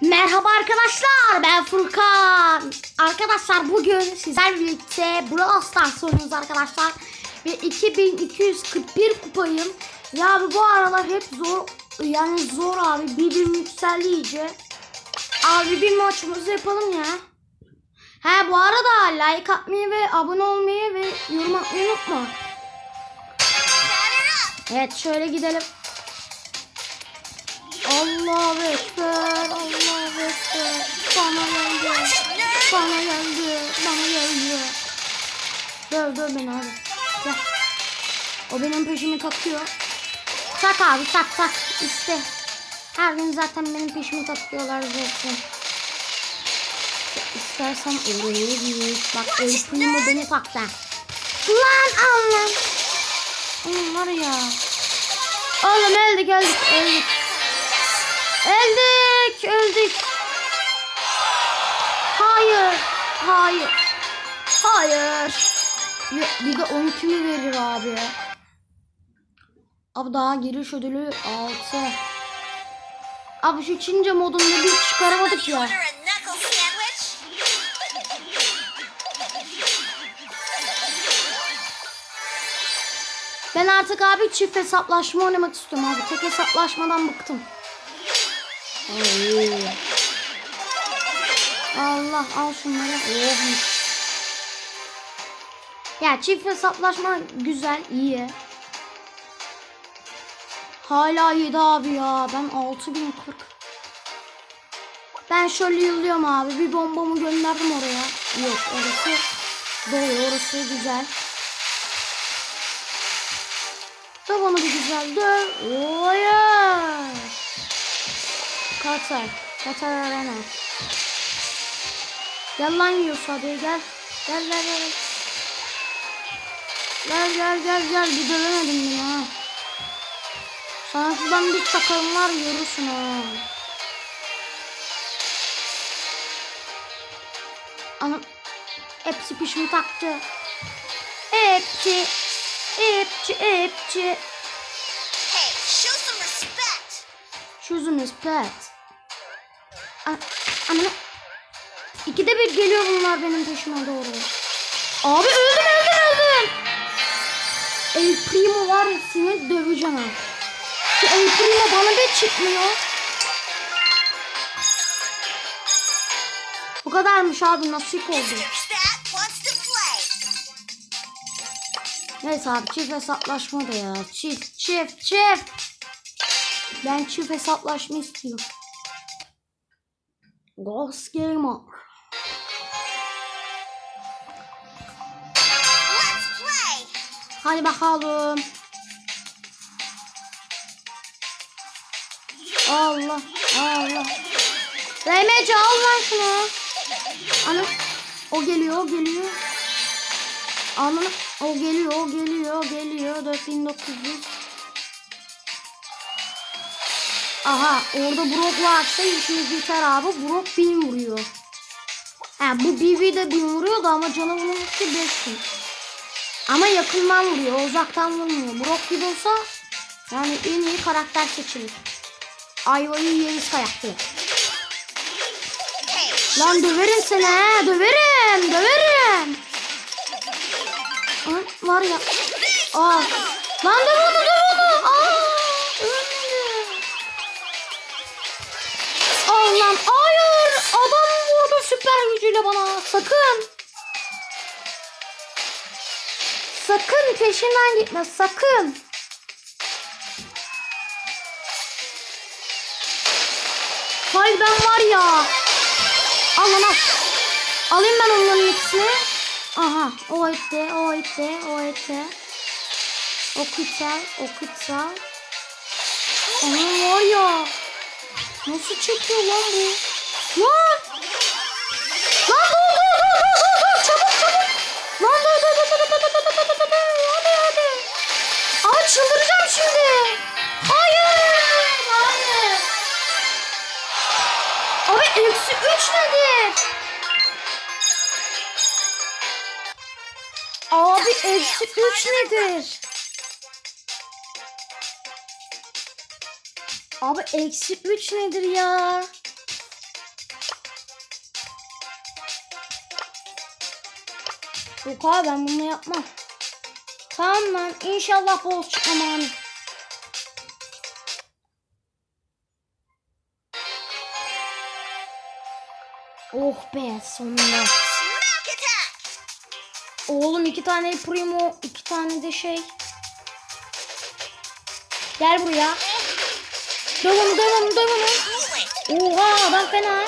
Merhaba arkadaşlar ben Furkan. Arkadaşlar bugün sizlerle birlikte Brawl Stars oynuyoruz arkadaşlar. Ve 2241 kupayım. Ya abi bu aralar hep zor yani zor abi birbirim yükseldi iyice. Abi bir maçımızı yapalım ya. He bu arada like atmayı ve abone olmayı ve yorum atmayı unutma. Evet şöyle gidelim. Allahu Ekber, Allahu Ekber. Bana geldi, bana geldi, bana geldi. Döv döv beni abi. Gel. O benim peşimi takıyor. Tak abi tak tak iste. Her gün zaten benim peşimi takıyorlar zaten. Oraya git. Bak el primo beni taktı. Lan Allah. Oğlum var ya. Oğlum öldük öldük öldük. Öldük, öldük. Hayır, hayır, hayır. Bir de 12 mi verir abi? Abi daha giriş ödülü 6. Abi şu Çince modunda bir çıkaramadık ya. Ben artık abi çift hesaplaşma oynamak istiyorum abi. Tek hesaplaşmadan bıktım. Allah al şunları. Oh. Ya çift hesaplaşma güzel, iyi. Hala 7 abi ya. Ben 6040. Ben şöyle yıllıyorum abi. Bir bombamı gönderdim oraya. Yok orası dolu. Orası güzel. Döv onu bir güzel döv. Hayır. Katar. Katar Arena. Gel lan yiyorsa hadi gel. Gel gel gel. Gel gel gel gel bir dövemedim beni ha. Sana şuradan bir çakalım var görürsün ha. Anam. Hepsi pişmi taktı. Hepsi. Hepsi hepsi. Hey, show some respect. Choosing is pet. İkide bir geliyor bunlar benim peşime doğru. Abi öldüm öldüm öldüm. El Primo var ya seni döveceğim ha. Şu El Primo bana bir çıkmıyor. Bu kadarmış abi nasip oldu. Neyse abi çift hesaplaşma da ya. Çift çift çift. Ben çift hesaplaşma istiyorum. Ghost Gamer. Hadi bakalım. Allah Allah. RMC al şunu. Ana. O geliyor o geliyor. Ana. O geliyor o geliyor geliyor. 4900. Aha orada Brock varsa işimiz biter abi. Brock 1000 vuruyor. Ha bu BB de 1000 vuruyor da ama bunun ki 5000. Ama yakından vuruyor. Uzaktan vurmuyor. Brock gibi olsa yani en iyi karakter seçilir. Ayvayı yeriz. Hey, Lan döverim seni he. Döverim. Döverim. Lan var ya. Aa. Lan döv onu döv onu. Aa. Allah'ım. Hayır. Adam vurdu süper gücüyle bana. Sakın. Sakın peşinden gitme. Sakın. Hayır ben var ya. Al lan al. Alayım ben onların ikisini. Aha o etti o etti o etti. O kutsal o kutsal. Onun var ya. Nasıl çekiyor lan bu? Lan. 3 nedir? Abi eksi 3 nedir ya? Yok abi ben bunu yapmam. Tamam lan inşallah bol çıkamam. Oh be sonunda. Oğlum iki tane primo, iki tane de şey. Gel buraya. Döv onu, döv onu, döv onu. Oha adam fena.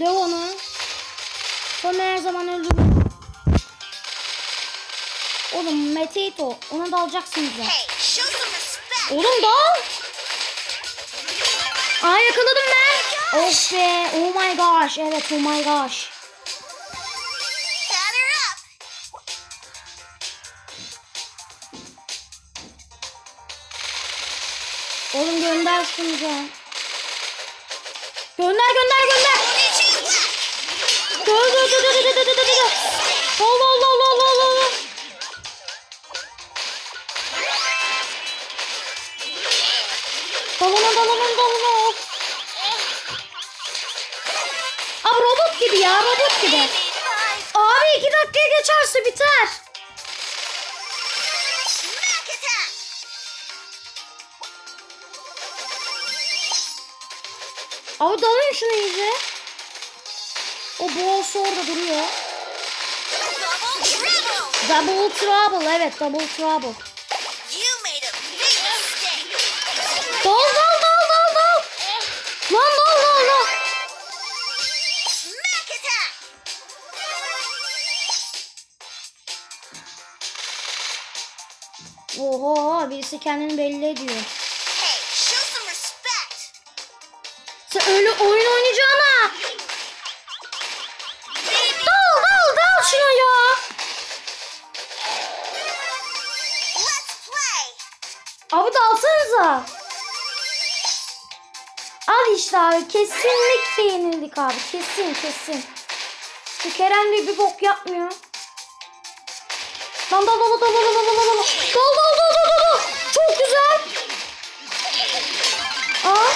Döv onu. Sonra her zaman öldürür. Oğlum Meteito ona dalacaksınız ya. Hey! Oğlum dal. Aa yakaladım ben. Of be. Oh my gosh. Evet oh my gosh. Oğlum gönder şunu. Gönder gönder gönder. Dur dur dur dur dur dur dur. Allah Allah Allah Allah. Dalana dalana of. Abi robot gibi ya robot gibi. Abi iki dakikaya geçerse biter. Abi dalın şunu iyice. O boss orada duruyor. Double triple! Double trouble evet double trouble. Birisi kendini belli ediyor. Sen öyle oyun oynayacağına. Dal dal dal şuna ya. let's play! Abi dalsanıza. Al işte abi kesinlikle yenildik abi kesin kesin. Bu Kerem de bir bok yapmıyor. Lan dal dal dal dal dal dal dal dal dal dal Aa.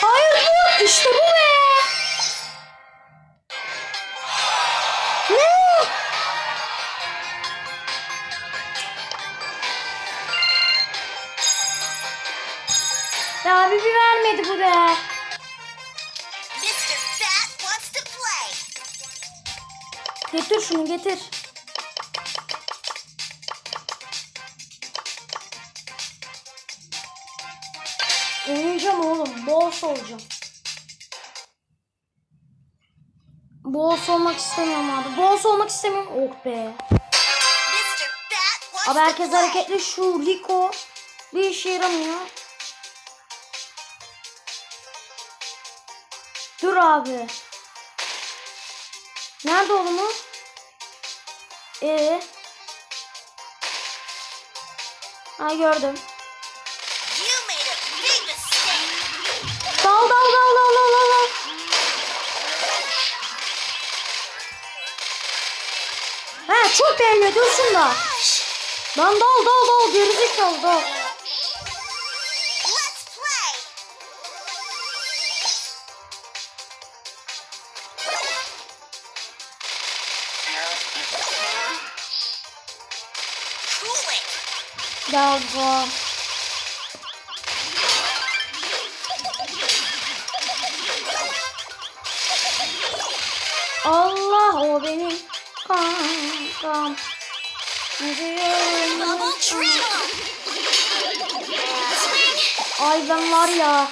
Hayır bu. İşte bu be. Ne? Daha bir vermedi bu be. Getir şunu getir. Boss olacağım. Boss olmak istemiyorum abi. Boss olmak istemiyorum. Oh be. Abi herkes hareketli. Şu Liko bir işe yaramıyor. Dur abi. Nerede oğlum o? Ee? Ha gördüm. köpeğimle dursun da. Lan dal dal dal gerizekalı dal. Dalga. Allah o benim. Kankam. Ee, ay ben var ya.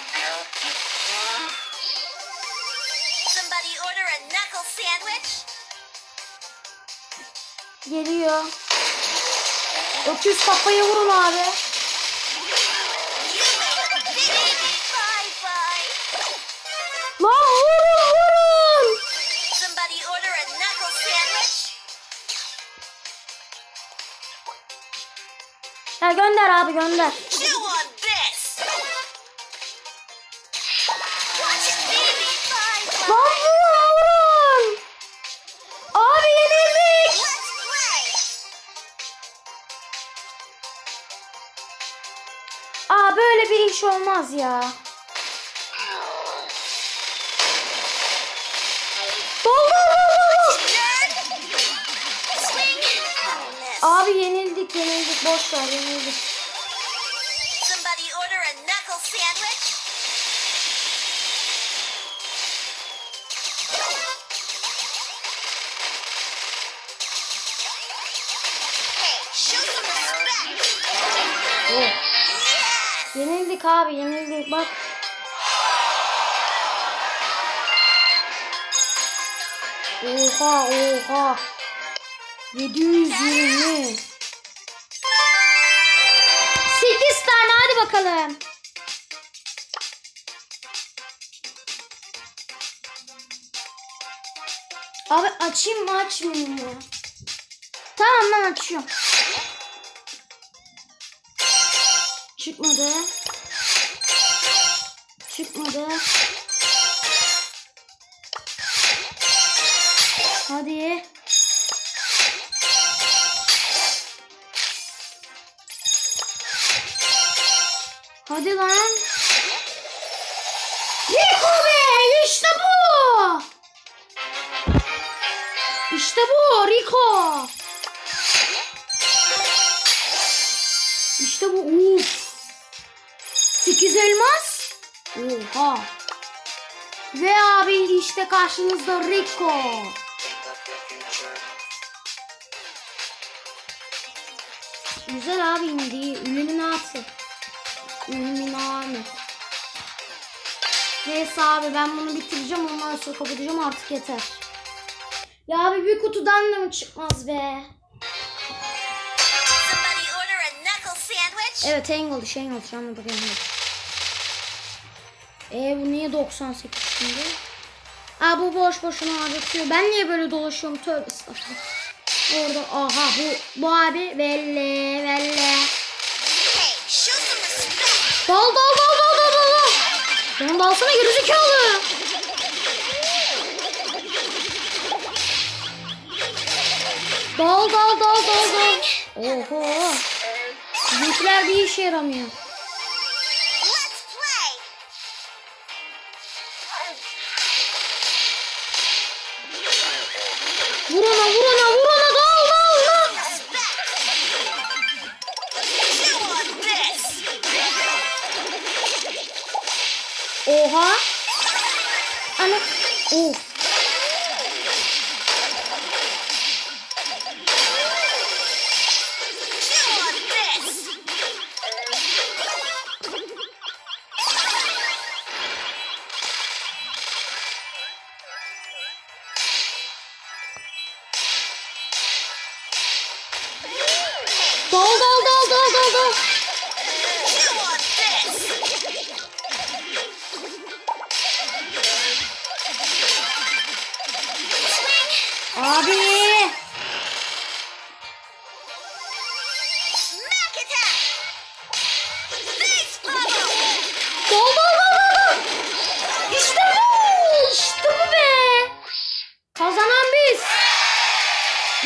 Geliyor. 300 kafaya vurun abi. gönder gönder abi gönder. Lan vurun. Abi yenildik. Aa böyle bir iş olmaz ya. Doldur doldur doldur. Abi yenildik yenildik boş ver yenildik. Somebody order a knuckle sandwich. Oh. Yes. Yenildik abi yenildik bak. Oha oha. 720. bakalım. Abi açayım mı açmayayım mı? Tamam ben açıyorum. Çıkmadı. Çıkmadı. Hadi. Hadi lan. Rico be işte bu. İşte bu Rico. İşte bu. Uf. 8 elmas. Oha. Ve abi işte karşınızda Rico. Güzel abi indi. Illuminati. Illuminati. Neyse abi ben bunu bitireceğim. Ondan sonra kapatacağım artık yeter. Ya abi bir kutudan da mı çıkmaz be? Evet English English anladık English. E bu niye 98 şimdi? Aa bu boş boşuna harcatıyor. Ben niye böyle dolaşıyorum? Tövbe estağfurullah. Orada aha bu bu abi velle velle. Dal dal dal dal dal dal dal. Sen dalsana gerizekalı. Dal dal dal dal dal. Oho. Bizimkiler bir işe yaramıyor. Vur ona vur ona Of. Dal dal dal dal dal dal. Abi. Dal dal dal dal. İşte bu. İşte bu be. Kazanan biz.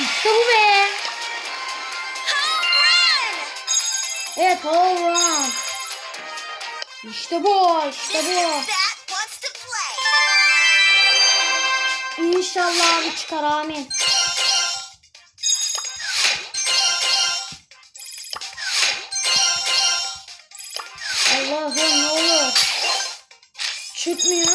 İşte bu be. Evet home run. İşte bu. İşte bu. İnşallah abi çıkar amin. Allah'ım ne olur. Çıkmıyor.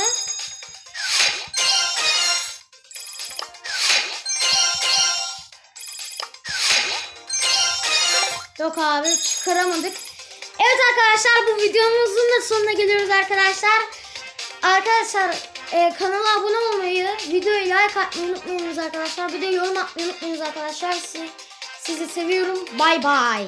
Yok abi çıkaramadık. Evet arkadaşlar bu videomuzun da sonuna geliyoruz arkadaşlar. Arkadaşlar e, kanala abone olmayı, videoyu like atmayı unutmayınız arkadaşlar. Bir de yorum atmayı unutmayınız arkadaşlar. Sizi, sizi seviyorum. Bay bay.